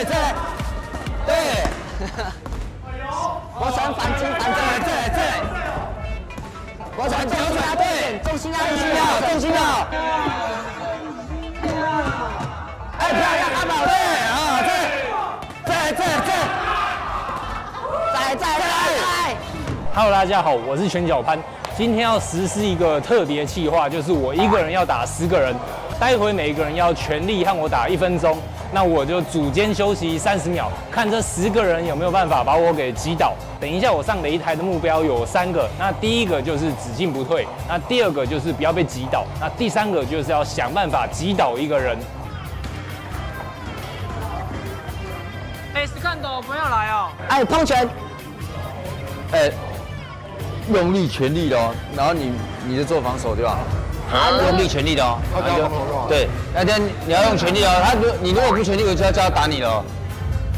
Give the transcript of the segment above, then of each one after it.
对，再来，对，国成反击反击，再来，再来，国成重心要对，重心要重心要，重心要，哎，漂亮，阿宝，对，啊，再，再，再，再，再再再再，Hello，大家好，我是拳脚潘。今天要实施一个特别计划，就是我一个人要打十个人，待会每一个人要全力和我打一分钟。那我就组间休息三十秒，看这十个人有没有办法把我给击倒。等一下我上擂台的目标有三个，那第一个就是只进不退，那第二个就是不要被击倒，那第三个就是要想办法击倒一个人。哎，斯看斗不要来哦。哎，碰拳，哎，用力全力的哦，然后你你就做防守对吧？用力全力的哦，他就对，那天你要用全力哦，他如你如果不全力，我就要叫他打你了哦，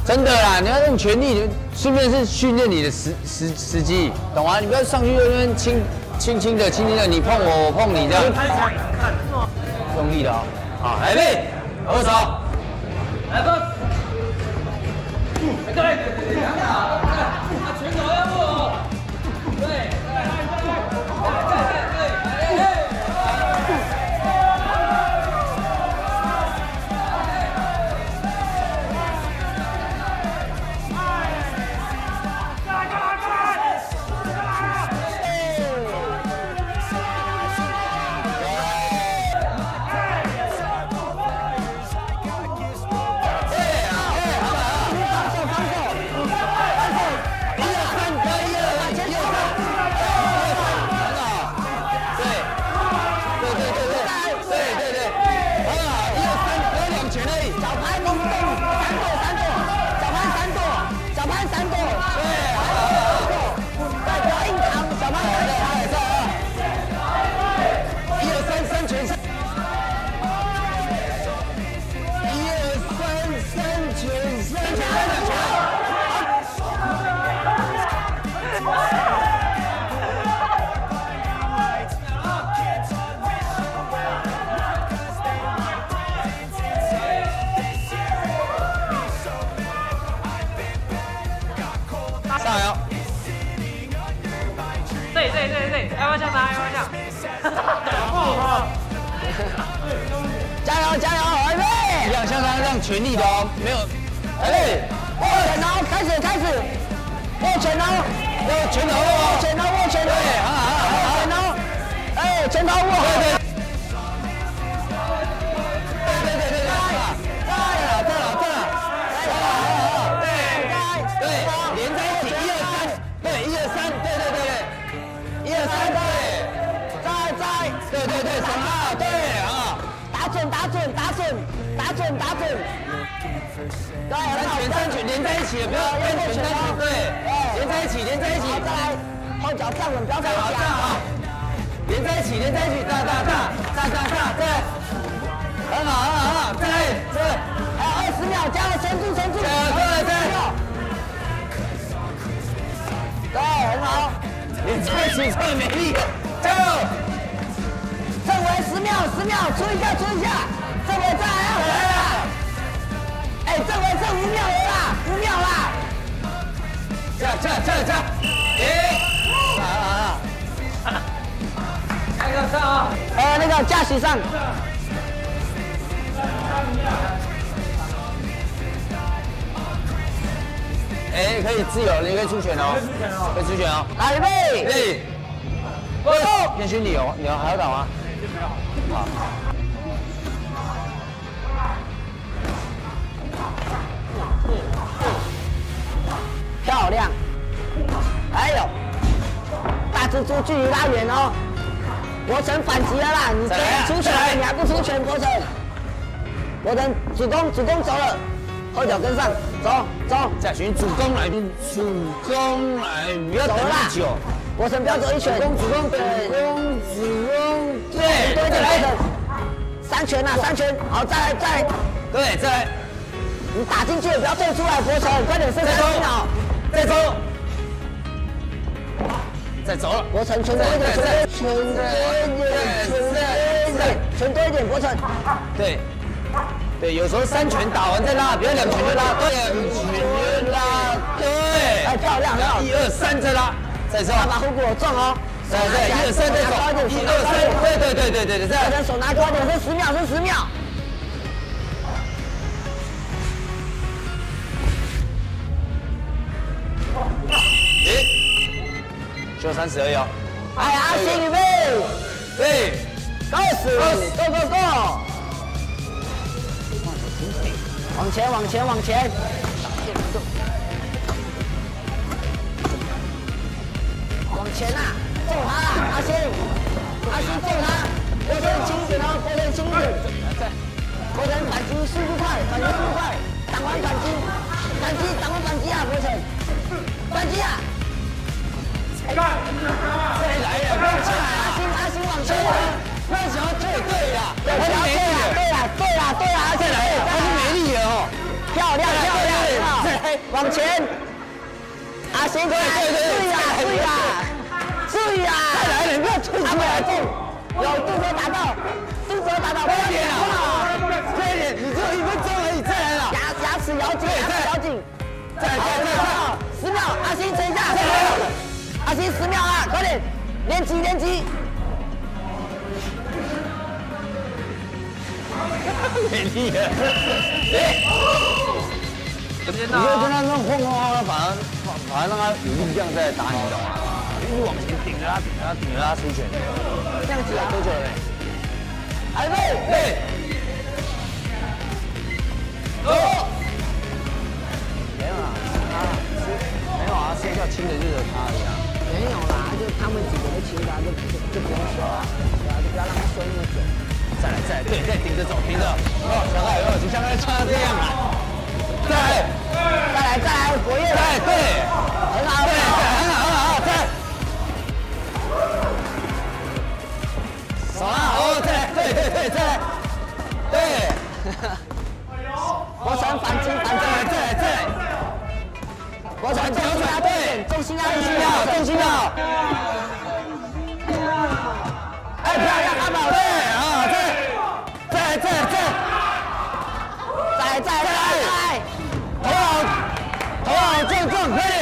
真的啦，你要用全力，顺便是训练你的时时时机，懂吗？你不要上去就那边轻轻轻的轻轻的，你碰我，我碰你这样，用力的哦，好，来备，二手，来吧。哎，对，拳全力的哦，没有，哎，握拳哦，开始开始，握拳哦，握拳头哦，握拳头，握拳哦，对，好好好好握拳哦，哎，拳头握，对对。对对对对，再了再了再了，对对，连在一起，一二三，对一二三，对对对对，一二三对，再再，对对对，什么？对啊，打准打准打准打准打准，对，很好三拳三拳连在一起，不要变拳三拳，对，连在一起，连在一起，好，再来，后脚站稳，不要再好这样夹啊，连在一起，连在一起，大大大大大大，对，很好很好很好，再来再来。还有二十秒，加油，撑住撑住，加油再来再对，很好，连在一起最美丽，加油！正为十秒，十秒，出一下，出一下，正为再来要回来了！哎，正为剩五秒了啦，五秒啦！加加加加！耶！啊啊啊！下一个上啊！呃，那个驾驶上，哎，可以自由，你可以出拳哦，可以出拳哦。来预备，对，走，彦勋，你有你有还要打吗？好。距离拉远哦，博成反击了啦！你可以出拳你还不出拳，国成，博成主攻主攻走了，后脚跟上，走走，再循主攻来，主攻来，不要等走了啦。太久。国成不要走一拳，主攻主攻对，主攻主攻，多对，一点，再来。三拳啊，三拳，好，再来再来，对，再来，你打进去了，不要退出来，国成，快点剩再走。三十秒，，再走，再走了。国成拳多一点，拳多一点，拳多一点，拳多一点，多一点，国成，对，对，有时候三拳打完再拉，不要两拳就拉，对，两拳就拉，对，哎漂亮一二三再拉，再上，阿爸虎骨重哦。再再一二三再走，一二三，对对对对对对，再手拿高点，剩十秒，剩十秒。就三十而已哦，哎，阿星预备，对，开始，Go Go Go！往前，往前，往前。往前啊，揍他啦，阿星，阿星揍他，波神轻点哦，波神轻一点。波神反击速度快，反击速度快，挡完反击，反击，挡完反击啊，过程，反击啊！再来呀，阿星，阿星往前，不要想要退队呀，对啦，对啦，对啦，对啦，对啦，再来，他是没力了哦，漂亮漂亮，来往前，阿星过来，注意啦，注意啦，注意啦，再来，你不要退出来，有肚子打到，肚子打到，快点啊，快点，你只有一分钟而已，再来了，牙牙齿咬紧，牙齿咬紧，再来再，十秒，阿星撑一下，阿星十秒啊，快点，连击连击，没力了，哎，你就跟他那晃晃晃，反而反而让他有力量在打你，懂吗？一直往前顶着他，顶着他，顶着他出拳，这样子啊，多久了？还没，对，哦，没有啊，他没有啊，睡觉亲的就是他而已啊。没有啦，就他们几个都亲他，就就就不用说啊，对啊，就不要让他睡那么久。再来再来，对，再顶着走，顶着。哦，小凯，哦，就像刚才穿的这样啊。再来，再来再来，活跃再，对，很好对，很好。很好很好，再来。手啊，哦，再来，对对对，再来，对。国城反击反击，再来再来，国城重心压对点，重心压重心要，重心要。哎，漂亮，阿宝，对啊，再来再来再来再来。再来再来再来，头好，头好，正正，快点！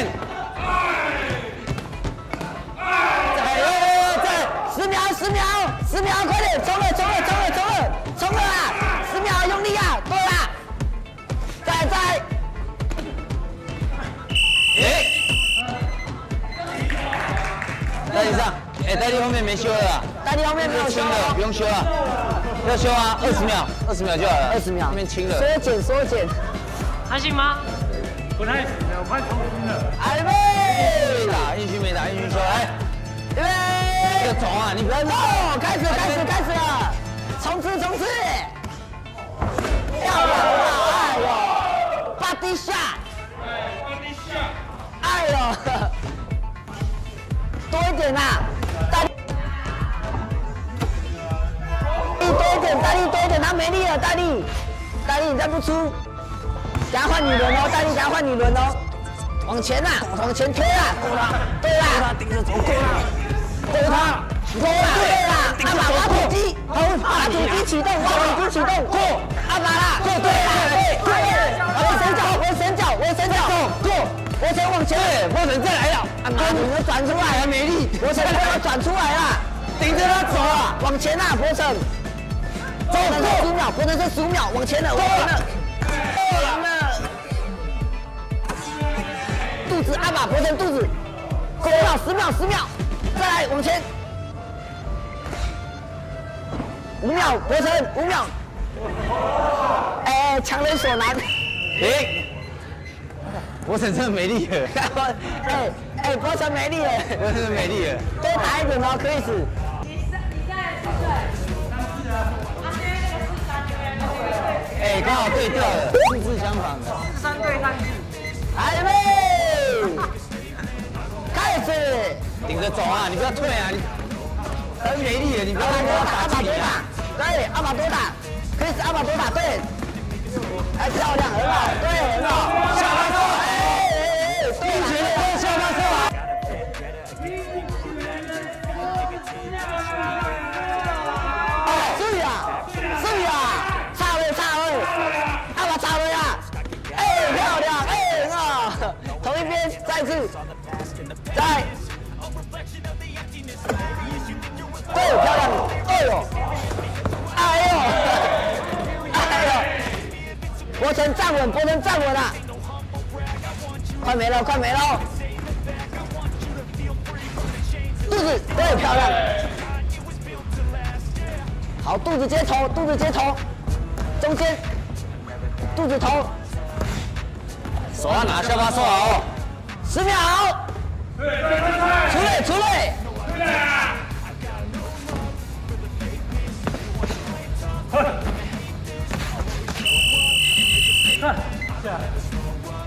再来，再十秒十秒十秒，快点冲了冲了冲了冲了哎，戴笠后面没修了。啦，大力后面没有修轻了，不哦，用修了，要修啊，二十秒，二十秒就好了，二十秒后面轻了，缩减缩减，还行吗？不太行了，我快重新了。预备没打，运虚没打，运虚修，来，预备，这个走啊，你不要哦，开始开始开始了，冲刺冲刺，漂亮哎呦，body shot，哎呦，多一点呐，点，大力多一点，他没力了，大力，大力你再不出，等下换你轮哦，大力等下换你轮哦，往前呐，往前推啦，对啦，顶着走，够了，勾他，勾啦，对啦，阿爸挖土机，挖土机启动，挖土机启动，过，阿爸啦，过对啦，对，对，我伸脚，我伸脚，我伸脚，过，我伸往前，对，不能再来了，阿妈，你们转出来，还没力，我伸快要转出来啦，顶着他走啊，往前啊，博成，走，十五秒，不能剩十五秒，往前了，往前了，完了，肚子，阿爸，博成肚子，十秒，十秒，十秒，再来，往前。五秒，博成，五秒。哎，强人所难。停，我真的没力了，哎哎，博成没力了，我真的没力了。多打一点哦，可以死。哎，刚好对调了，数字相反的。三对三四，来备，开始。顶着走啊，你不要退啊，你很给力的，你不要让阿爸他多打，打击你啊。阿爸多打，对，阿玛多打，可以是，阿玛多打，对。哎，漂亮，很好，对，很好。下班呦，博成站稳，不能站稳了，快没了，快没了，肚子，对，漂亮，好，肚子接头，肚子接头，中间，肚子头。手要拿下巴收好，十秒，出来出垒，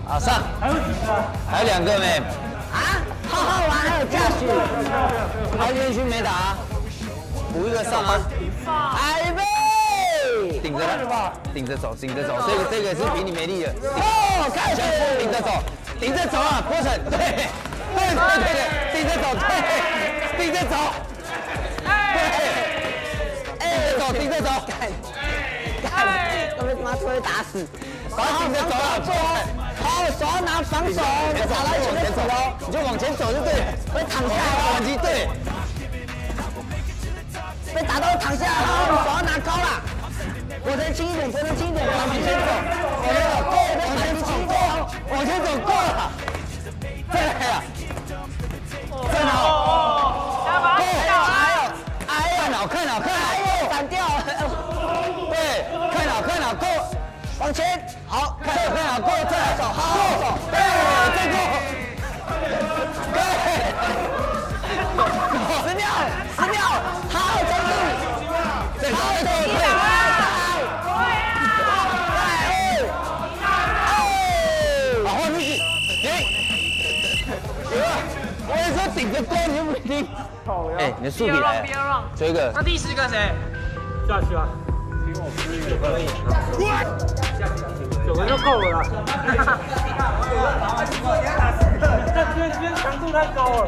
好上，还有几个？还有两个没，啊，好好玩，还有驾驶，还有烟熏没打，补一个上啊，哎贝，顶着他，顶着走，顶着走，这个这个是比你没力的，哦，开始，顶着走，顶着走啊，波成，对，对对对对，顶着走，对，顶着走，对，顶着走，顶着走，妈会打死，然后顶着走啊，做好，手要拿防守，别打到前面走喽，你就往前走就对了，会躺下来反击对，被打到躺下来，好，手要拿高了，我能轻一点，我能轻一点，往前走，往前走，对，往前轻一点，往前走够了，再来呀，再好，加把哎呀，哎呀，看好看好看好，哎呦，闪掉，好，看好看好够，再来走，好走，对，再够，对，十秒，十秒，好，中路，好走好，再对，走，对，好换出去，停，我也说顶着光，你又不听，哎，你的树比来。追一个。那，第十个谁？下去啊！九个就够了啦。这今天今天强度太高了。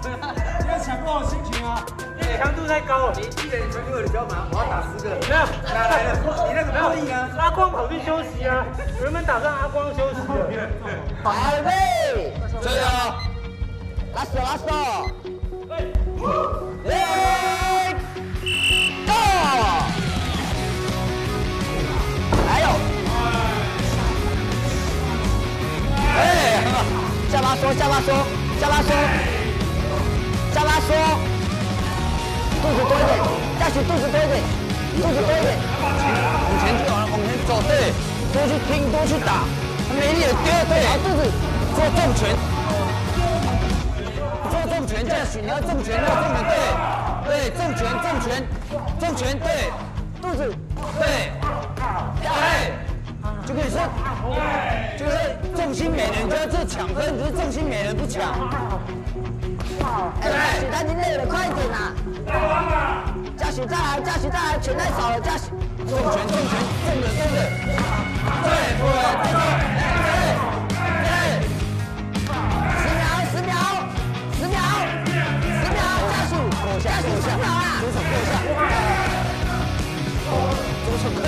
今天强过我心情啊！今天强度太高了。你记得你传给我的脚码，我要打十个。没有，哪来的？你那个破译呢？阿光跑去休息啊！原本打算阿光休息的。准备，加油，拉手，拉手，来巴缩，下巴缩，下巴缩，下巴缩，肚子多一点，下去肚子多一点，肚子多一点，往前就往往前走，对，多去拼，多去打，没力的丢，对，好，肚子，做重拳，做重拳这样许，你要重拳，要重拳，对，对，重拳，重拳，重拳，对，肚子，对，对，就跟你说，就是重心没了，你就要这抢分，你就是重心没了不抢，哎，嘉许他已经累了，快一点啦！嘉许再来，嘉许再来，拳太少了，嘉许，重拳，重拳，重的，重的，对，对，对，对，十秒，十秒，十秒，十秒，嘉许，嘉许十秒啦！左手跪下，左手过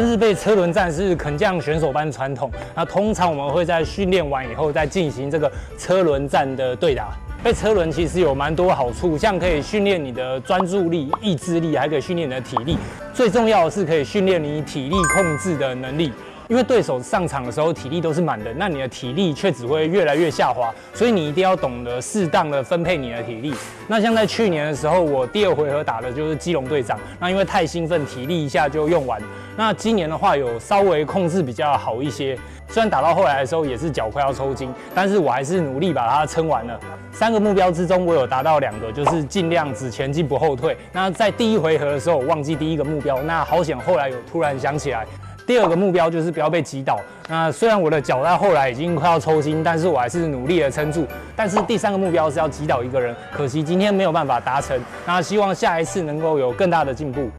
日背车轮战是肯将选手班传统，那通常我们会在训练完以后再进行这个车轮战的对打。被车轮其实有蛮多好处，像可以训练你的专注力、意志力，还可以训练你的体力。最重要的是可以训练你体力控制的能力。因为对手上场的时候体力都是满的，那你的体力却只会越来越下滑，所以你一定要懂得适当的分配你的体力。那像在去年的时候，我第二回合打的就是基隆队长，那因为太兴奋，体力一下就用完。那今年的话有稍微控制比较好一些，虽然打到后来的时候也是脚快要抽筋，但是我还是努力把它撑完了。三个目标之中，我有达到两个，就是尽量只前进不后退。那在第一回合的时候，我忘记第一个目标，那好险后来有突然想起来。第二个目标就是不要被击倒。那虽然我的脚在后来已经快要抽筋，但是我还是努力的撑住。但是第三个目标是要击倒一个人，可惜今天没有办法达成。那希望下一次能够有更大的进步。